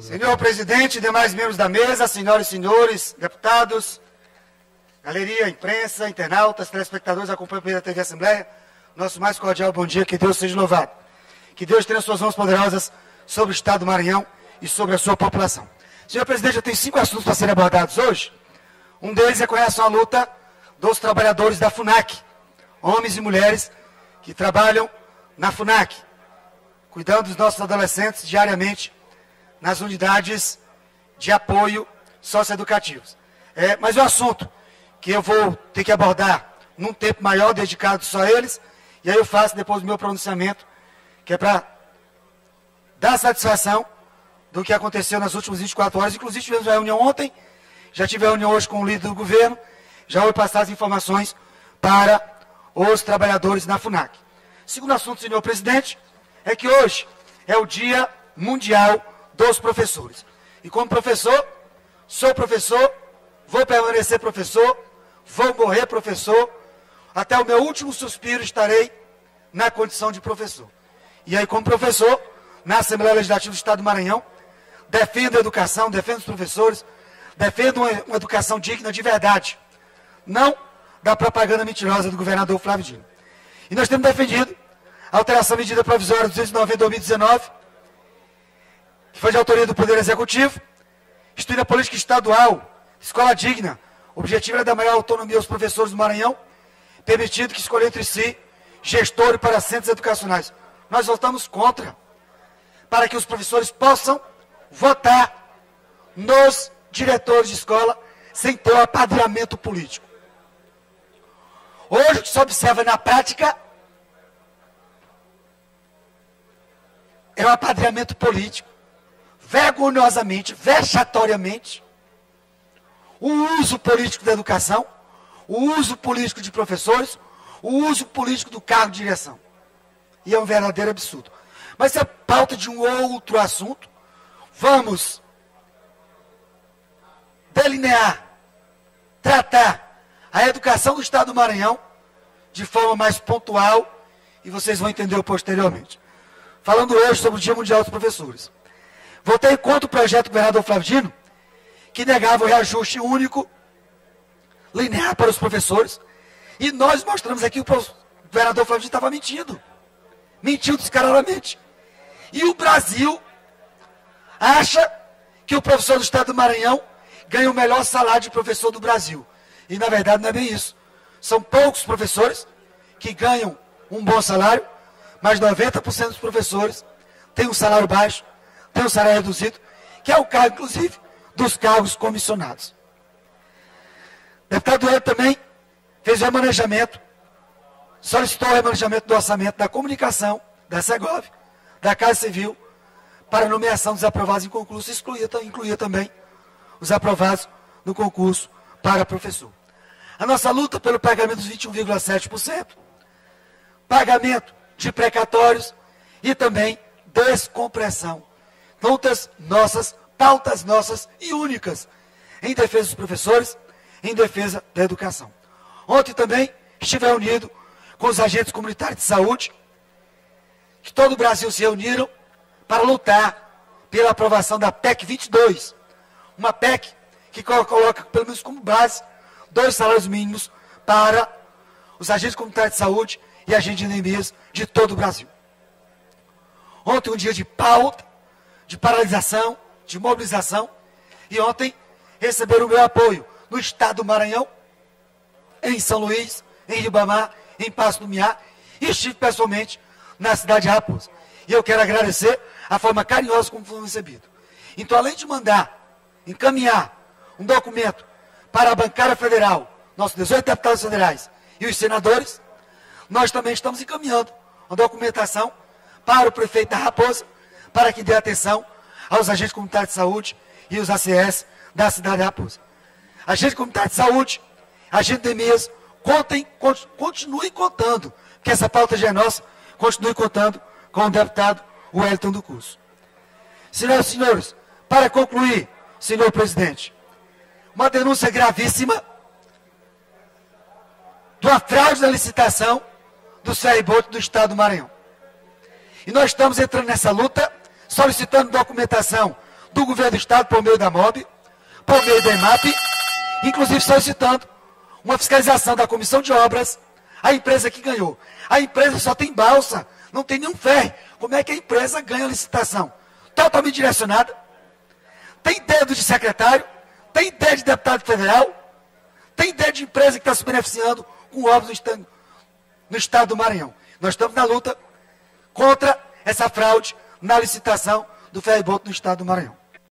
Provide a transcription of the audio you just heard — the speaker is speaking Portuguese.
Senhor presidente, demais membros da mesa, senhoras e senhores, deputados, galeria, imprensa, internautas, telespectadores, acompanham pela TV Assembleia, nosso mais cordial bom dia, que Deus seja louvado. Que Deus tenha suas mãos poderosas sobre o Estado do Maranhão e sobre a sua população. Senhor presidente, eu tenho cinco assuntos para serem abordados hoje. Um deles é com relação à luta dos trabalhadores da FUNAC, homens e mulheres que trabalham na FUNAC, cuidando dos nossos adolescentes diariamente nas unidades de apoio socioeducativos. É, mas o assunto que eu vou ter que abordar num tempo maior, dedicado só a eles, e aí eu faço depois do meu pronunciamento, que é para dar satisfação do que aconteceu nas últimas 24 horas. Inclusive tivemos uma reunião ontem, já tive a reunião hoje com o líder do governo, já vou passar as informações para os trabalhadores na FUNAC. Segundo assunto, senhor presidente, é que hoje é o Dia Mundial dos Professores. E como professor, sou professor, vou permanecer professor, vou morrer professor, até o meu último suspiro estarei na condição de professor. E aí, como professor, na Assembleia Legislativa do Estado do Maranhão, defendo a educação, defendo os professores, defendo uma, educação digna de verdade, não da propaganda mentirosa do governador Flávio Dino. E nós temos defendido a alteração da medida provisória 290 de 2019, que foi de autoria do Poder Executivo, instituindo a política estadual, escola digna. O objetivo era dar maior autonomia aos professores do Maranhão, permitindo que escolham entre si gestor para centros educacionais. Nós votamos contra, para que os professores possam votar nos diretores de escola sem ter o um apadrinhamento político. Hoje o que se observa na prática é o apadrinhamento político. Vergonhosamente, vexatoriamente, o uso político da educação, o uso político de professores, o uso político do cargo de direção. E é um verdadeiro absurdo. Mas é pauta de um outro assunto. Vamos delinear, tratar a educação do Estado do Maranhão de forma mais pontual e vocês vão entender posteriormente. Falando hoje sobre o Dia Mundial dos Professores. Votei contra o projeto do governador Flávio Dino, que negava o reajuste único, linear para os professores. E nós mostramos aqui que o governador Flávio Dino estava mentindo. Mentiu descaradamente. E o Brasil acha que o professor do Estado do Maranhão ganha o melhor salário de professor do Brasil. E na verdade não é bem isso. São poucos professores que ganham um bom salário, mas 90% dos professores têm um salário baixo, um salário reduzido, que é o caso, inclusive, dos cargos comissionados. O deputado Hélio também fez o remanejamento, solicitou o remanejamento do orçamento da comunicação, da Segov, da Casa Civil, para nomeação dos aprovados em concurso, incluía também os aprovados no concurso para professor. A nossa luta pelo pagamento dos 21,7%, pagamento de precatórios e também descompressão. Lutas nossas, pautas nossas e únicas em defesa dos professores, em defesa da educação. Ontem também estive reunido com os agentes comunitários de saúde, que todo o Brasil se reuniram para lutar pela aprovação da PEC 22, uma PEC que coloca, pelo menos como base, dois salários mínimos para os agentes comunitários de saúde e agentes de endemias de todo o Brasil. Ontem um dia de pauta, de paralisação, de mobilização, e ontem receberam o meu apoio no estado do Maranhão, em São Luís, em Ribamar, em Passo do Miá, e estive pessoalmente na cidade de Raposa. E eu quero agradecer a forma carinhosa como foi recebido. Então, além de mandar, encaminhar um documento para a bancada federal, nossos 18 deputados federais e os senadores, nós também estamos encaminhando uma documentação para o prefeito da Raposa, para que dê atenção aos agentes comunitários de saúde e os ACS da cidade de Raposa. Agente comunitário de saúde, agente de EMEAS, contem, continuem contando, que essa pauta já é nossa, continue contando com o deputado Wellington do curso. Senhoras e senhores, para concluir, senhor presidente, uma denúncia gravíssima uma fraude na licitação do ferryboat do estado do Maranhão. E nós estamos entrando nessa luta, solicitando documentação do governo do Estado por meio da MOB, por meio da EMAP, inclusive solicitando uma fiscalização da Comissão de Obras, a empresa que ganhou. A empresa só tem balsa, não tem nenhum ferro. Como é que a empresa ganha a licitação? Totalmente direcionada. Tem dedo de secretário, tem ideia de deputado federal, tem ideia de empresa que está se beneficiando com obras no estado do Maranhão. Nós estamos na luta contra essa fraude na licitação do ferryboat no estado do Maranhão.